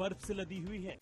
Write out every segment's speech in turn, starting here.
बर्फ़ से लदी हुई है।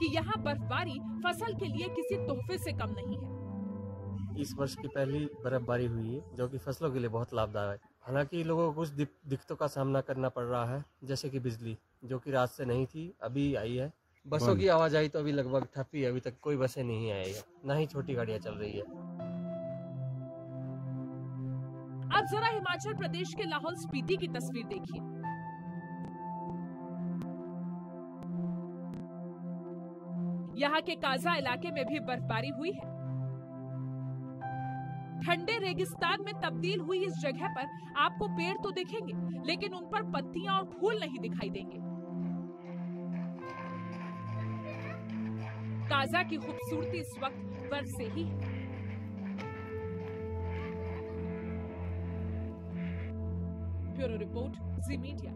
कि यहाँ बर्फबारी फ़सल के लिए किसी तोहफे से कम नहीं है। इस वर्ष की पहली बर्फबारी हुई है जो कि फ़सलों के लिए बहुत लाभदायक है। हालाँकि लोगों को कुछ दिक्कतों का सामना करना पड़ रहा है जैसे कि बिजली जो कि रात से नहीं थी अभी आई है। बसों की आवाजाही तो अभी लगभग ठप्पी है अभी तक कोई बसें नहीं आई है न ही छोटी गाड़ियाँ चल रही है। अब जरा हिमाचल प्रदेश के लाहौल स्पीति की तस्वीर देखिए। यहाँ के काजा इलाके में भी बर्फबारी हुई है। ठंडे रेगिस्तान में तब्दील हुई इस जगह पर आपको पेड़ तो दिखेंगे, लेकिन उन पर पत्तियाँ और फूल नहीं दिखाई देंगे। काजा की खूबसूरती इस वक्त बर्फ़ से ही है। Bureau report, Zee Media.